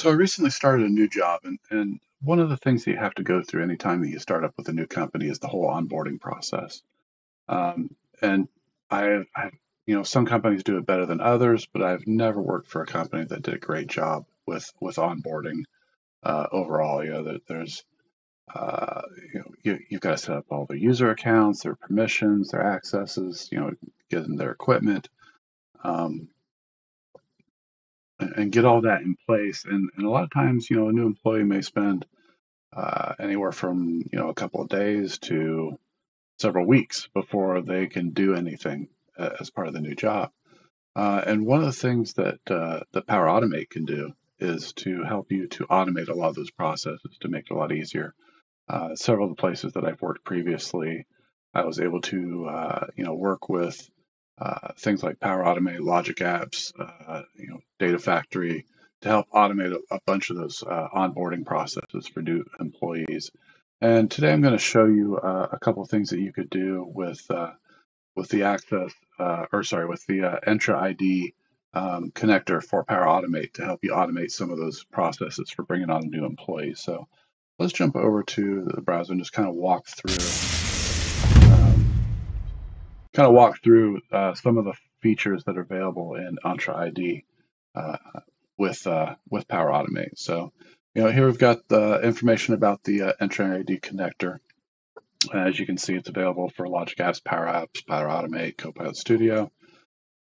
So I recently started a new job, and, and one of the things that you have to go through anytime that you start up with a new company is the whole onboarding process. Um, and I, I, you know, some companies do it better than others, but I've never worked for a company that did a great job with with onboarding uh, overall. You know, that there's, uh, you know, you, you've got to set up all their user accounts, their permissions, their accesses, you know, get them their equipment. Um, and get all that in place. And, and a lot of times, you know, a new employee may spend uh, anywhere from you know a couple of days to several weeks before they can do anything uh, as part of the new job. Uh, and one of the things that uh, that Power Automate can do is to help you to automate a lot of those processes to make it a lot easier. Uh, several of the places that I've worked previously, I was able to uh, you know work with uh, things like Power Automate, Logic Apps, uh, you know, Data Factory to help automate a, bunch of those uh, onboarding processes for new employees. And today I'm going to show you uh, a couple of things that you could do with uh, with the Access, or sorry, with the Entra ID um, connector for Power Automate to help you automate some of those processes for bringing on new employees. So let's jump over to the browser and just kind of walk through kind of walk through uh, some of the features that are available in Entra ID uh, with uh, with Power Automate. So, you know, here we've got the information about the uh, Entra ID connector. As you can see, it's available for Logic Apps, Power Apps, Power Automate, Copilot Studio.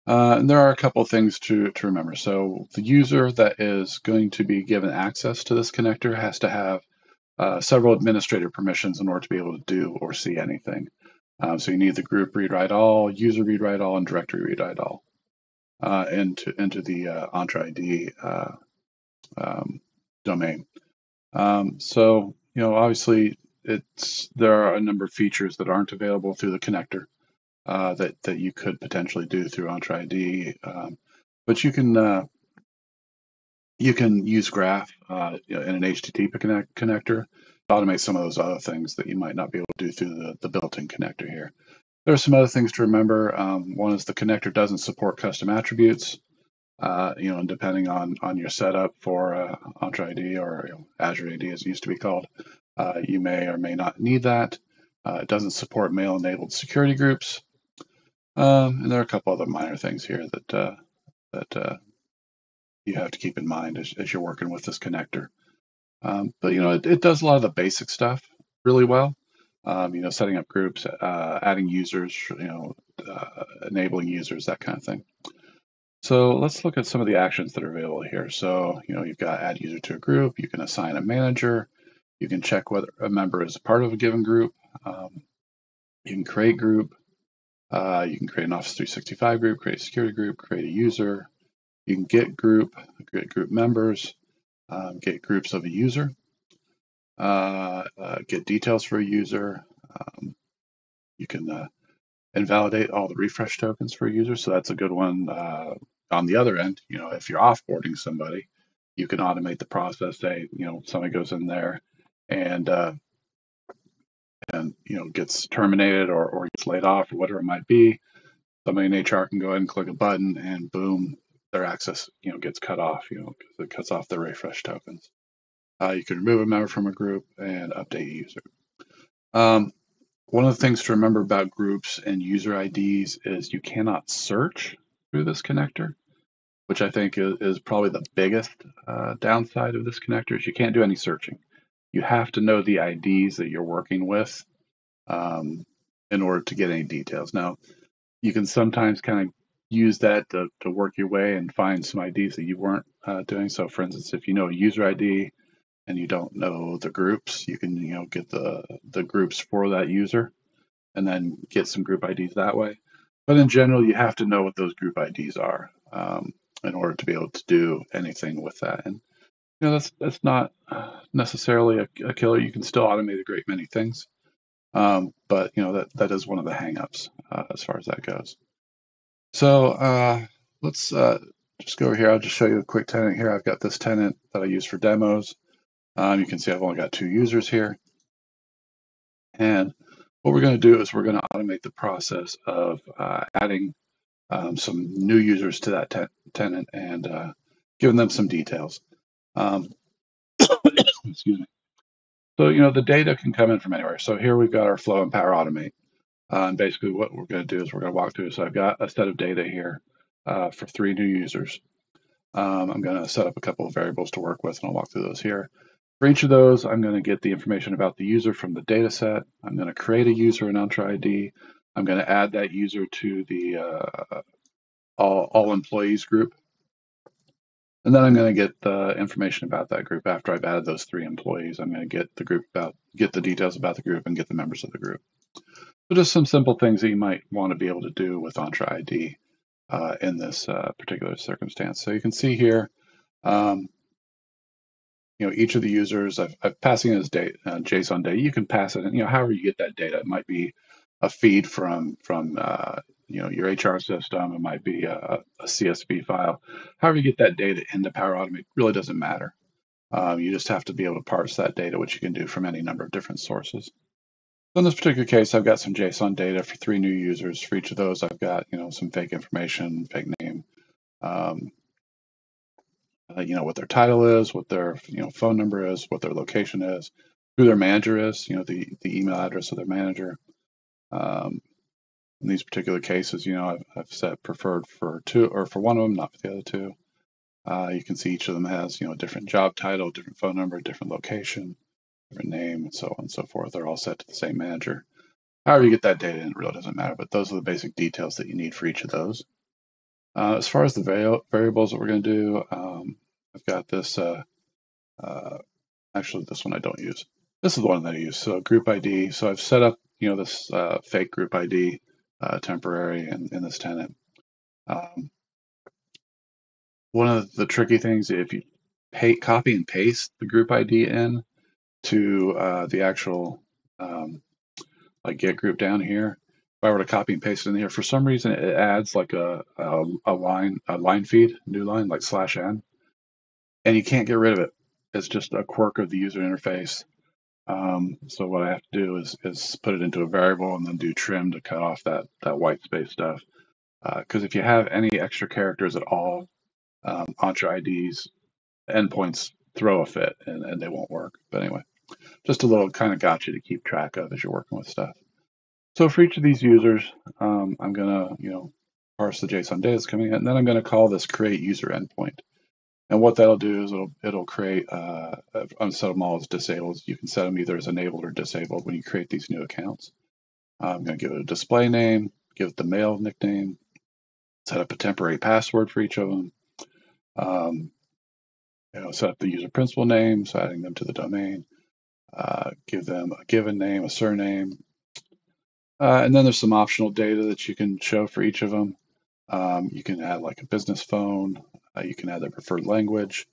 Uh, and there are a couple things to, to remember. So the user that is going to be given access to this connector has to have uh, several administrator permissions in order to be able to do or see anything. Um, so you need the group read write all, user read write all, and directory read write all uh, into into the uh, Entra ID uh, um, domain. Um, so you know, obviously, it's there are a number of features that aren't available through the connector uh, that that you could potentially do through Entra ID, um, but you can uh, you can use Graph uh, in an HTTP connect, connector automate some of those other things that you might not be able to do through the, the built-in connector here. There are some other things to remember. Um, one is the connector doesn't support custom attributes. Uh, you know, and depending on on your setup for uh, Entra ID or you know, Azure AD as it used to be called, uh, you may or may not need that. Uh, it doesn't support mail-enabled security groups, um, and there are a couple other minor things here that uh, that uh, you have to keep in mind as, as you're working with this connector. Um, but you know, it, it, does a lot of the basic stuff really well. Um, you know, setting up groups, uh, adding users, you know, uh, enabling users, that kind of thing. So let's look at some of the actions that are available here. So, you know, you've got add user to a group, you can assign a manager, you can check whether a member is a part of a given group, um, you can create group, uh, you can create an Office 365 group, create a security group, create a user, you can get group, get group members, um, get groups of a user, uh, uh, get details for a user. Um, you can uh, invalidate all the refresh tokens for a user. So that's a good one. Uh, on the other end, you know, if you're offboarding somebody, you can automate the process. Say, you know, somebody goes in there and uh, and you know gets terminated or, or gets laid off or whatever it might be. Somebody in HR can go ahead and click a button and boom, their access, you know, gets cut off, you know, because it cuts off the refresh tokens. Uh, you can remove a member from a group and update a user. Um, one of the things to remember about groups and user IDs is you cannot search through this connector, which I think is, is probably the biggest uh, downside of this connector is you can't do any searching. You have to know the IDs that you're working with um, in order to get any details. Now, you can sometimes kind of use that to, to work your way and find some IDs that you weren't uh, doing. So, for instance, if you know a user ID and you don't know the groups, you can you know get the the groups for that user, and then get some group IDs that way. But in general, you have to know what those group IDs are um, in order to be able to do anything with that. And you know that's that's not necessarily a, a killer. You can still automate a great many things, um, but you know that that is one of the hangups uh, as far as that goes. So uh, let's uh, just go over here. I'll just show you a quick tenant here. I've got this tenant that I use for demos. Um, you can see I've only got two users here. And what we're going to do is we're going to automate the process of uh, adding um, some new users to that te tenant and uh, giving them some details. Um, excuse me. So, you know, the data can come in from anywhere. So here we've got our flow and Power Automate. Uh, and basically what we're going to do is we're going to walk through. So I've got a set of data here uh, for three new users. Um, I'm going to set up a couple of variables to work with, and I'll walk through those here. For each of those, I'm going to get the information about the user from the data set. I'm going to create a user in Entra ID. I'm going to add that user to the uh, all, all employees group. And then I'm going to get the information about that group after I've added those three employees. I'm going to get the group about, get the details about the group and get the members of the group. So just some simple things that you might want to be able to do with Entra ID uh, in this uh, particular circumstance. So you can see here, um, you know, each of the users, I've, I've passing as data, uh, JSON data. You can pass it, and you know, however you get that data. It might be a feed from from uh, you know your HR system. It might be a, a, CSV file. However you get that data into Power Automate really doesn't matter. Um, you just have to be able to parse that data, which you can do from any number of different sources. So in this particular case, I've got some JSON data for three new users. For each of those, I've got you know some fake information, fake name, um, uh, you know what their title is, what their you know phone number is, what their location is, who their manager is, you know the the email address of their manager. Um, in these particular cases, you know I've, I've set preferred for two or for one of them, not for the other two. Uh, you can see each of them has you know a different job title, different phone number, different location different name, and so on and so forth. They're all set to the same manager. However you get that data in, it really doesn't matter, but those are the basic details that you need for each of those. Uh, as far as the vari variables that we're going to do, um, I've got this, uh, uh, actually this one I don't use. This is the one that I use, so group ID. So I've set up, you know, this uh, fake group ID uh, temporary in, in this tenant. Um, one of the tricky things, if you pay, copy and paste the group ID in, to uh, the actual um, like get group down here, if I were to copy and paste it in here, for some reason it adds like a, a, a line a line feed, new line like slash n, and you can't get rid of it. It's just a quirk of the user interface. Um, so what I have to do is is put it into a variable and then do trim to cut off that that white space stuff. Because uh, if you have any extra characters at all, um, Entra IDs endpoints throw a fit and, and they won't work. But anyway, just a little kind of gotcha to keep track of as you're working with stuff. So for each of these users, um, I'm going to, you know, parse the JSON data that's coming in, and then I'm going to call this create user endpoint. And what that'll do is it'll it'll create uh, I'm set them all as disabled. You can set them either as enabled or disabled when you create these new accounts. I'm going to give it a display name, give it the mail nickname, set up a temporary password for each of them. Um, you know, set up the user principal names, adding them to the domain, uh, give them a given name, a surname, uh, and then there's some optional data that you can show for each of them. Um, you can add like a business phone, uh, you can add their preferred language,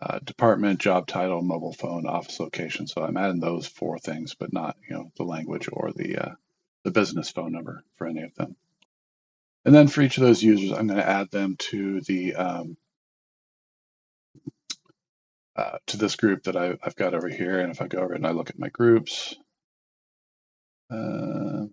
uh, department, job title, mobile phone, office location. So I'm adding those four things, but not you know the language or the uh, the business phone number for any of them. And then for each of those users, I'm going to add them to the um, uh, to this group that I, have got over here. And if I go over and I look at my groups, um,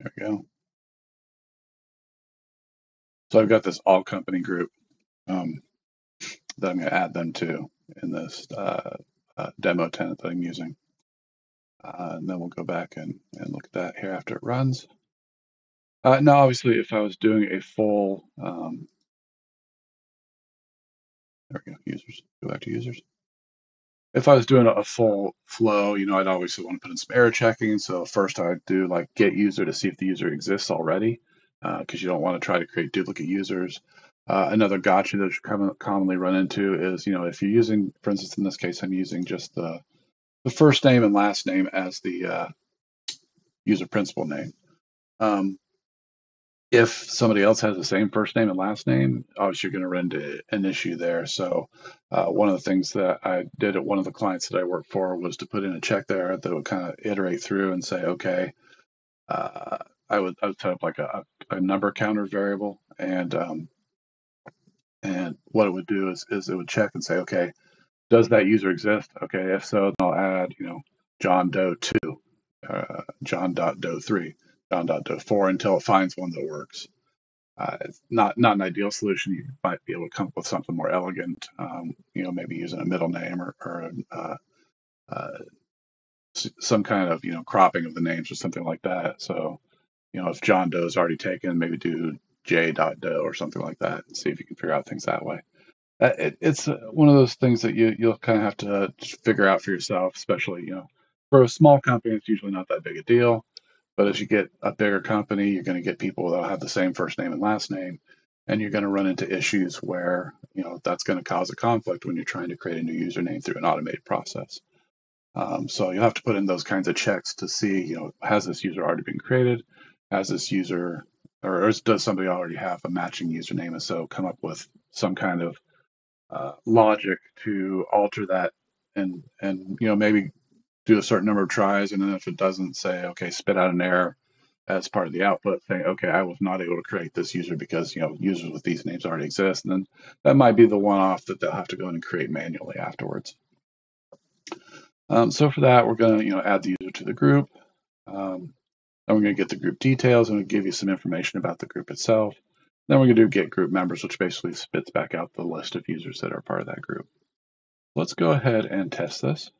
there we go. So I've got this all company group um, that I'm going to add them to in this uh, uh, demo tenant that I'm using. Uh, and then we'll go back and, and look at that here after it runs. Uh, now, obviously, if I was doing a full, um, there we go, users, go back to users. If I was doing a, full flow, you know, I'd obviously want to put in some error checking. So first I'd do like get user to see if the user exists already, because uh, you don't want to try to create duplicate users. Uh, another gotcha that you commonly run into is, you know, if you're using, for instance, in this case, I'm using just the the first name and last name as the uh, user principal name. Um, if somebody else has the same first name and last name, obviously you're going to run into an issue there. So uh, one of the things that I did at one of the clients that I worked for was to put in a check there that would kind of iterate through and say, okay, uh, I would I would set up like a, a number counter variable and um, and what it would do is, is it would check and say, okay, does that user exist? Okay, if so, then I'll add you know, John Doe 2, uh, John Doe 3, John dot Doe 4 until it finds one that works. Uh, it's not not an ideal solution. You might be able to come up with something more elegant. Um, you know, maybe using a middle name or, or uh, uh, some kind of you know cropping of the names or something like that. So, you know, if John Doe is already taken, maybe do J. Doe or something like that, and see if you can figure out things that way. Uh, it, it's uh, one of those things that you you'll kind of have to figure out for yourself, especially you know for a small company, it's usually not that big a deal. But as you get a bigger company, you're going to get people that have the same first name and last name, and you're going to run into issues where you know that's going to cause a conflict when you're trying to create a new username through an automated process. Um, so you'll have to put in those kinds of checks to see, you know, has this user already been created? Has this user, or, or does somebody already have a matching username? And so come up with some kind of uh, logic to alter that, and and you know maybe do a certain number of tries, and then if it doesn't, say okay, spit out an error as part of the output, saying okay, I was not able to create this user because you know users with these names already exist, and then that might be the one-off that they'll have to go in and create manually afterwards. Um, so for that, we're going to you know add the user to the group. Um, then we're going to get the group details and we'll give you some information about the group itself. Then we're going to do get group members, which basically spits back out the list of users that are part of that group. Let's go ahead and test this.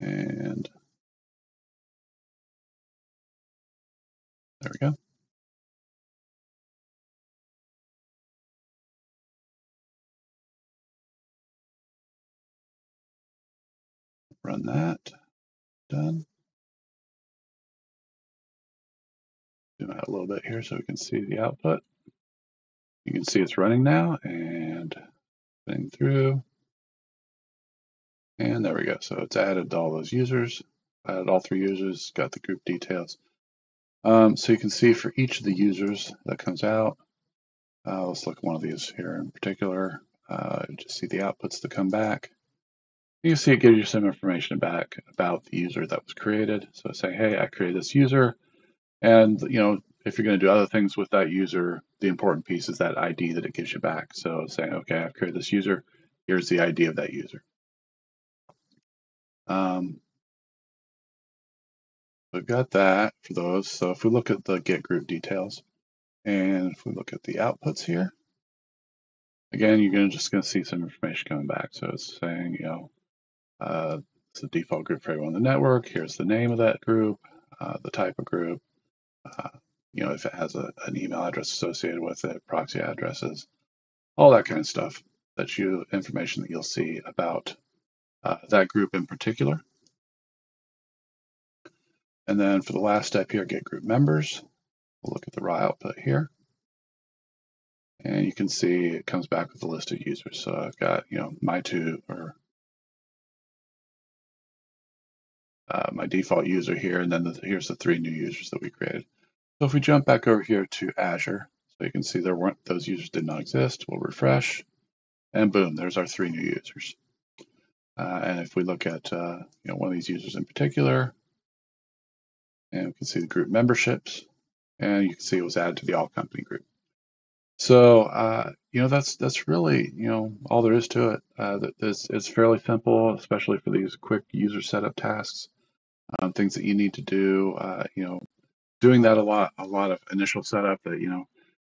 And there we go. Run that. Done. Zoom out a little bit here so we can see the output. You can see it's running now and putting through. And there we go. So it's added all those users, added all three users, got the group details. Um, so you can see for each of the users that comes out, uh, let's look at one of these here in particular. Uh, just see the outputs that come back. You see it gives you some information back about the user that was created. So say, hey, I created this user. And, you know, if you're going to do other things with that user, the important piece is that ID that it gives you back. So saying, okay, I've created this user. Here's the ID of that user. Um, we've got that for those. So if we look at the get group details, and if we look at the outputs here, again, you're gonna, just going to see some information coming back. So it's saying, you know, uh, it's a default group for everyone in the network. Here's the name of that group, uh, the type of group, uh, you know, if it has a, an email address associated with it, proxy addresses, all that kind of stuff. That's you information that you'll see about uh, that group in particular. And then for the last step here, get group members. We'll look at the raw output here. And you can see it comes back with a list of users. So I've got, you know, my two or uh, my default user here, and then the, here's the three new users that we created. So if we jump back over here to Azure, so you can see there weren't those users did not exist. We'll refresh, and boom, there's our three new users. Uh, and if we look at uh, you know one of these users in particular, and we can see the group memberships, and you can see it was added to the all company group. So uh, you know that's that's really you know all there is to it. Uh, it's, it's fairly simple, especially for these quick user setup tasks um, things that you need to do. Uh, you know, doing that a lot, a lot of initial setup that you know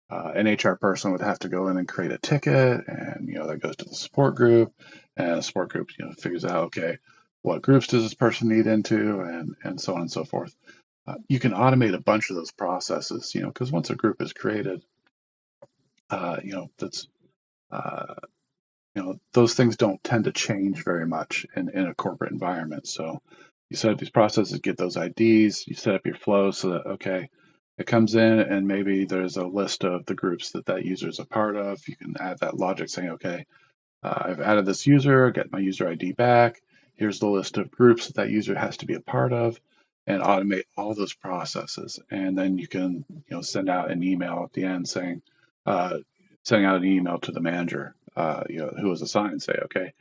uh, an HR person would have to go in and create a ticket, and you know that goes to the support group, and the support group you know figures out okay, what groups does this person need into, and and so on and so forth. Uh, you can automate a bunch of those processes, you know, because once a group is created, uh, you know that's uh, you know those things don't tend to change very much in, in a corporate environment. So you set up these processes, get those IDs, you set up your flow so that, okay, it comes in and maybe there's a list of the groups that that user is a part of. You can add that logic saying, okay, uh, I've added this user, get my user ID back. Here's the list of groups that that user has to be a part of and automate all those processes. And then you can, you know, send out an email at the end saying, uh, sending out an email to the manager, uh, you know, who was assigned, say, okay,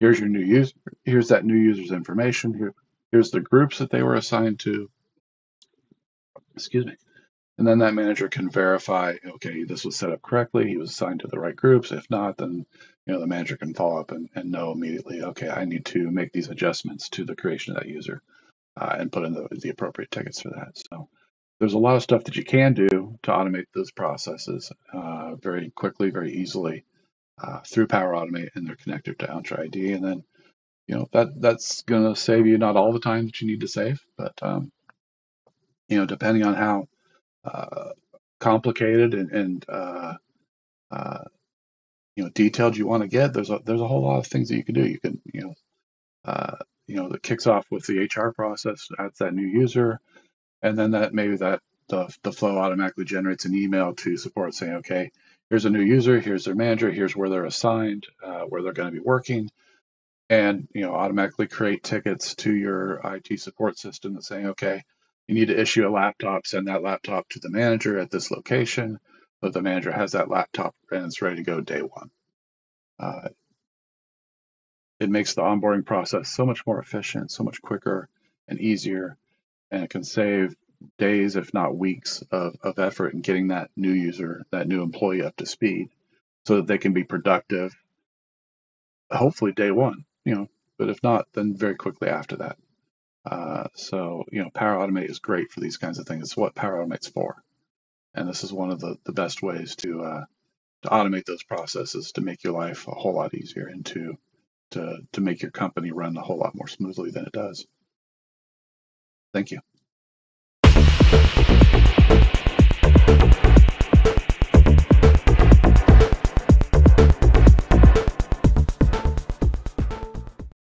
here's your new user, here's that new user's information. Here, Here's the groups that they were assigned to. Excuse me. And then that manager can verify, okay, this was set up correctly. He was assigned to the right groups. If not, then you know, the manager can follow up and, and know immediately, okay, I need to make these adjustments to the creation of that user uh, and put in the, the appropriate tickets for that. So there's a lot of stuff that you can do to automate those processes uh, very quickly, very easily uh, through Power Automate and they're connected to Entra ID. And then, you know, that that's going to save you not all the time that you need to save, but, um, you know, depending on how uh, complicated and, and uh, uh, you know detailed you want to get, there's a there's a whole lot of things that you can do. You can you know uh, you know that kicks off with the HR process, adds that new user, and then that maybe that the the flow automatically generates an email to support saying, okay, here's a new user, here's their manager, here's where they're assigned, uh, where they're going to be working, and you know automatically create tickets to your IT support system that's saying, okay, you need to issue a laptop, send that laptop to the manager at this location, so the manager has that laptop and it's ready to go day one. Uh, it makes the onboarding process so much more efficient, so much quicker and easier, and it can save days, if not weeks, of, of effort in getting that new user, that new employee up to speed so that they can be productive, hopefully day one, you know, but if not, then very quickly after that. Uh, so, you know, Power Automate is great for these kinds of things. It's what Power Automate's for. And this is one of the, the best ways to, uh, to automate those processes to make your life a whole lot easier and to, to, to make your company run a whole lot more smoothly than it does. Thank you.